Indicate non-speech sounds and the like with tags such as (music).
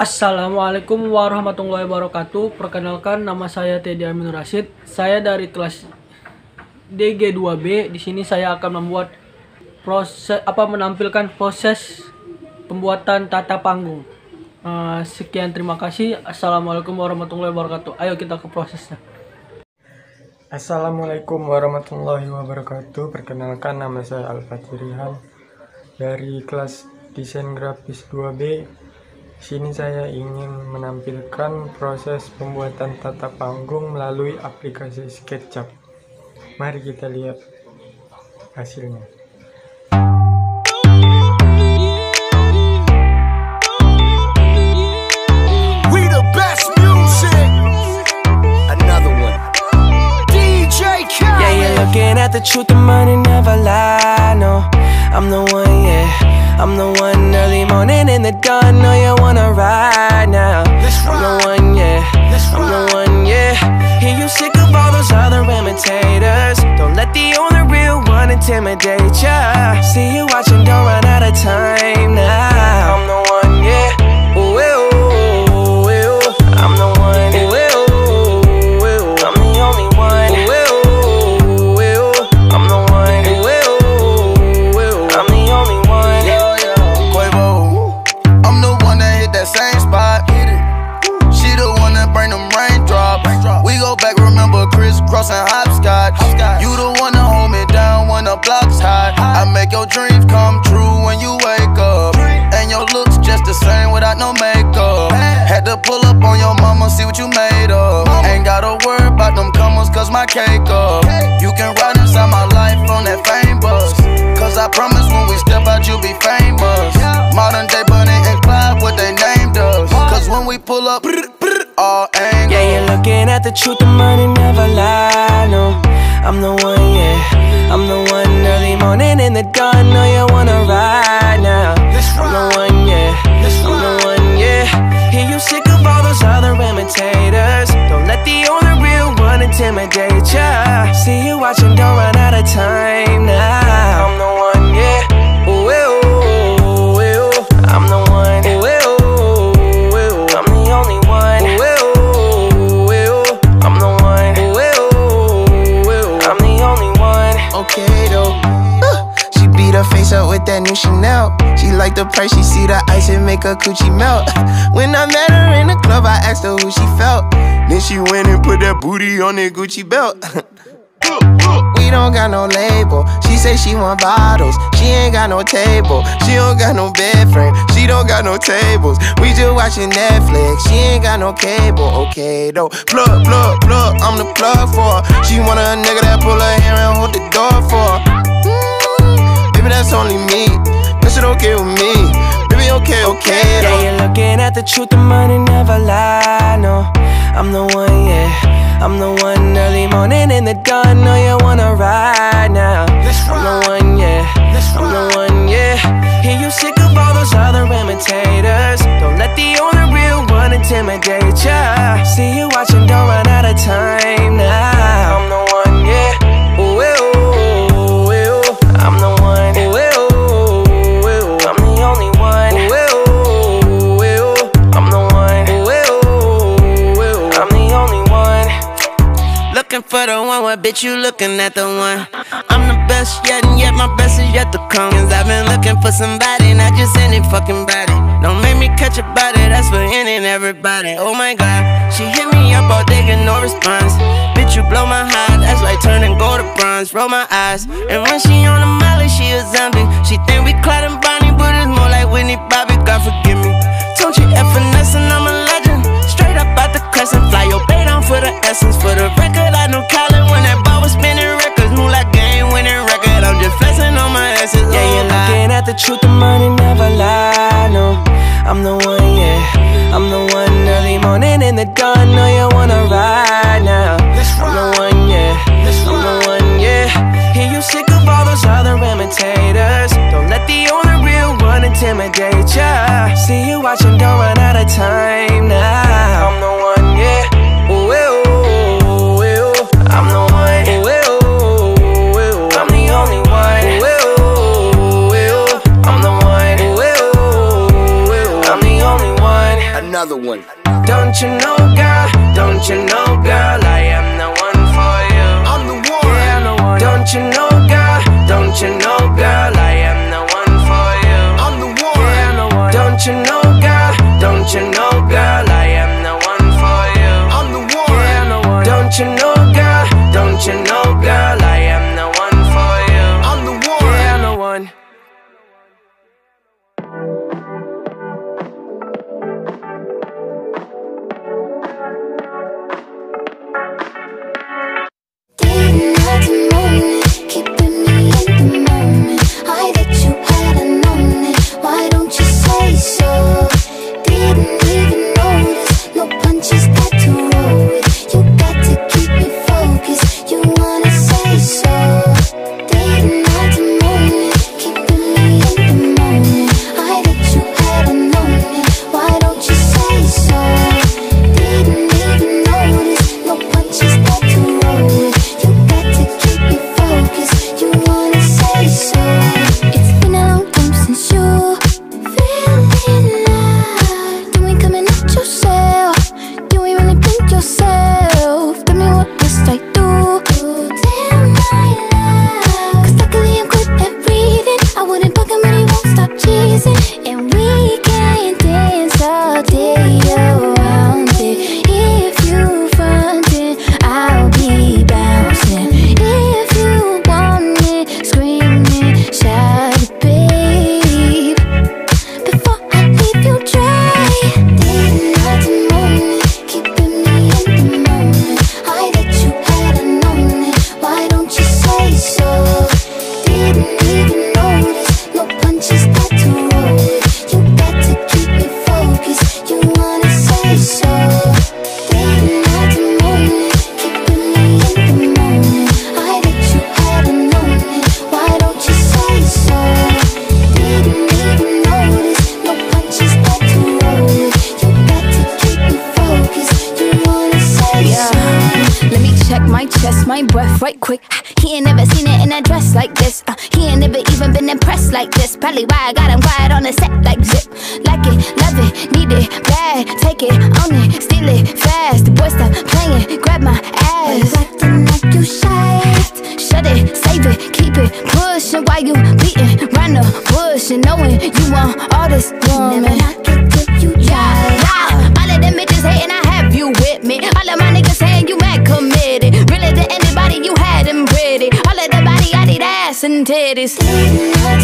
Assalamualaikum warahmatullahi wabarakatuh. Perkenalkan nama saya Teddy Amin Rashid. Saya dari kelas DG2B. Di sini saya akan membuat proses apa menampilkan proses pembuatan tata panggung. Uh, sekian terima kasih. Assalamualaikum warahmatullahi wabarakatuh. Ayo kita ke prosesnya. Assalamualaikum warahmatullahi wabarakatuh. Perkenalkan nama saya Al Fatirihan dari kelas desain grafis 2B. Di sini saya ingin menampilkan proses pembuatan tata panggung melalui aplikasi SketchUp. Mari kita lihat hasilnya. at the truth, the money never lie, no. I'm the one, yeah I'm the one early morning in the dawn. Know you wanna ride now. I'm the one, yeah. I'm the one, yeah. Hear you sick of all those other imitators. Don't let the only real one intimidate ya. See you watching, don't run out of time the same without no makeup. Had to pull up on your mama, see what you made of. Ain't gotta worry about them comers, cause my cake up. You can ride inside my life on that fame bus. Cause I promise when we step out, you'll be famous. Modern day Bonnie and Clyde, what they named us. Cause when we pull up, all angles. Yeah, you're looking at the truth, the money never lie, no I'm the one, yeah I'm the one early morning in the dawn Know you wanna ride now I'm the one, yeah. I'm the one, yeah. Hear you sick of all those other imitators. Don't let the only real one intimidate ya like the price, she see the ice and make her coochie melt. (laughs) When I met her in the club, I asked her who she felt. Then she went and put that booty on that Gucci belt. (laughs) We don't got no label. She say she want bottles. She ain't got no table. She don't got no bed frame. She don't got no tables. We just watching Netflix. She ain't got no cable. Okay though. Plug, plug, plug. I'm the plug for her. She want a nigga that pull her hair and hold the door for her. Mm, baby, that's only me. That shit okay with me. At the truth, the money never lie, no. I'm the one, yeah. I'm the one early morning in the dawn. Know you wanna ride now. I'm the one, what bitch you looking at the one? I'm the best yet, and yet my best is yet to come. Cause I've been looking for somebody, not just any fucking body. Don't make me catch a body, that's for any and everybody. Oh my god, she hit me up all day, get no response. Bitch, you blow my heart, that's like turning gold to bronze. Roll my eyes, and when she on the molly, she a zombie. She think we Clyde and Bonnie, but it's more like Whitney Bobby, God forgive me. Don't you F finesse, and I'm never even been impressed like this. Probably why I got him quiet on the set like zip. Like it, love it, need it, bad. Take it, own it, steal it, fast. The boy stop playing, grab my ass. Why you acting like you shy? Shut it, save it, keep it, pushing. Why you beating round the bush and knowing you want all this woman? was